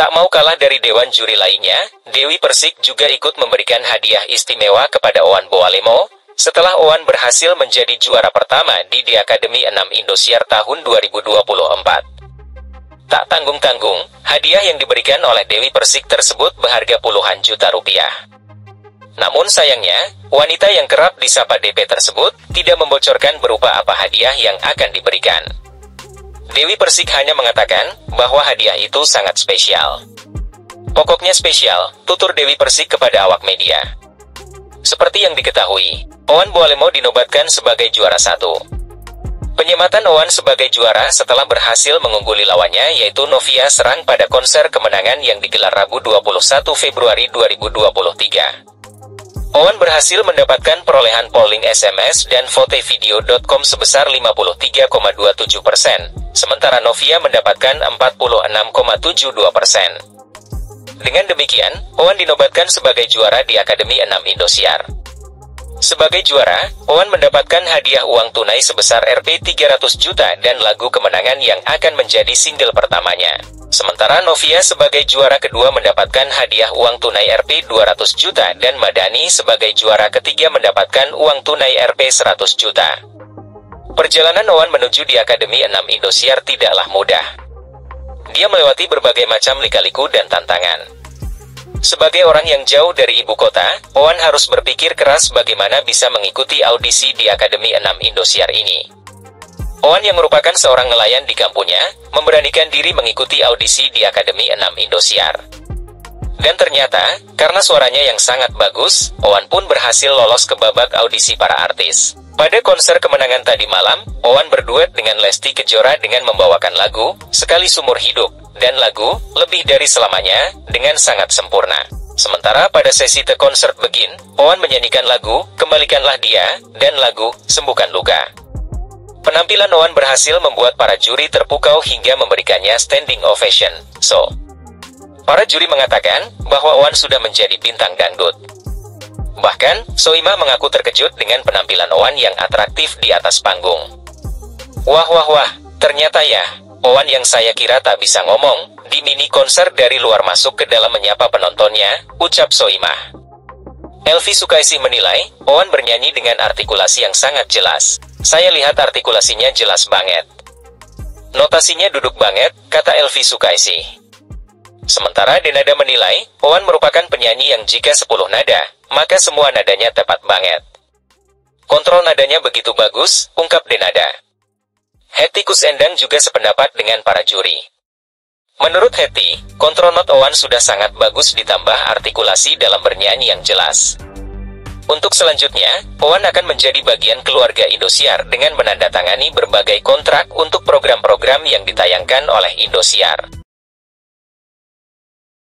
Tak mau kalah dari dewan juri lainnya, Dewi Persik juga ikut memberikan hadiah istimewa kepada Owan Boalemo, setelah Owan berhasil menjadi juara pertama di di Akademi 6 Indosiar tahun 2024. Tak tanggung-tanggung, hadiah yang diberikan oleh Dewi Persik tersebut berharga puluhan juta rupiah. Namun sayangnya, wanita yang kerap disapa DP tersebut tidak membocorkan berupa apa hadiah yang akan diberikan. Dewi Persik hanya mengatakan bahwa hadiah itu sangat spesial. Pokoknya spesial, tutur Dewi Persik kepada awak media. Seperti yang diketahui, Owan Boalemo dinobatkan sebagai juara satu. Penyematan Owan sebagai juara setelah berhasil mengungguli lawannya yaitu Novia Serang pada konser kemenangan yang digelar Rabu 21 Februari 2023. Owan berhasil mendapatkan perolehan polling SMS dan votevideo.com sebesar 53,27 persen, sementara Novia mendapatkan 46,72 persen. Dengan demikian, Owan dinobatkan sebagai juara di Akademi 6 Indosiar. Sebagai juara, Owan mendapatkan hadiah uang tunai sebesar Rp 300 juta dan lagu kemenangan yang akan menjadi single pertamanya. Sementara Novia sebagai juara kedua mendapatkan hadiah uang tunai Rp 200 juta dan Madani sebagai juara ketiga mendapatkan uang tunai Rp 100 juta. Perjalanan Owan menuju di Akademi 6 Indosiar tidaklah mudah. Dia melewati berbagai macam lika-liku dan tantangan. Sebagai orang yang jauh dari ibu kota, Owan harus berpikir keras bagaimana bisa mengikuti audisi di Akademi 6 Indosiar ini. Owan yang merupakan seorang nelayan di kampungnya, memberanikan diri mengikuti audisi di Akademi 6 Indosiar. Dan ternyata, karena suaranya yang sangat bagus, Owan pun berhasil lolos ke babak audisi para artis. Pada konser kemenangan tadi malam, Owan berduet dengan Lesti Kejora dengan membawakan lagu Sekali Sumur Hidup dan lagu Lebih Dari Selamanya dengan sangat sempurna. Sementara pada sesi The Concert Begin, Owan menyanyikan lagu Kembalikanlah Dia dan lagu Sembuhkan Luka. Penampilan Owan berhasil membuat para juri terpukau hingga memberikannya standing ovation. So, para juri mengatakan bahwa Owan sudah menjadi bintang dangdut. Bahkan, Soimah mengaku terkejut dengan penampilan Owan yang atraktif di atas panggung. Wah wah wah, ternyata ya, Owan yang saya kira tak bisa ngomong, di mini konser dari luar masuk ke dalam menyapa penontonnya, ucap Soimah. Elvi Sukaisi menilai, Owan bernyanyi dengan artikulasi yang sangat jelas. Saya lihat artikulasinya jelas banget. Notasinya duduk banget, kata Elvi Sukaisi. Sementara Denada menilai, Owan merupakan penyanyi yang jika 10 nada, maka semua nadanya tepat banget. Kontrol nadanya begitu bagus, ungkap Denada. Hetikus Endang juga sependapat dengan para juri. Menurut Heti, kontrol not Owan sudah sangat bagus ditambah artikulasi dalam bernyanyi yang jelas. Untuk selanjutnya, Owan akan menjadi bagian keluarga Indosiar dengan menandatangani berbagai kontrak untuk program-program yang ditayangkan oleh Indosiar.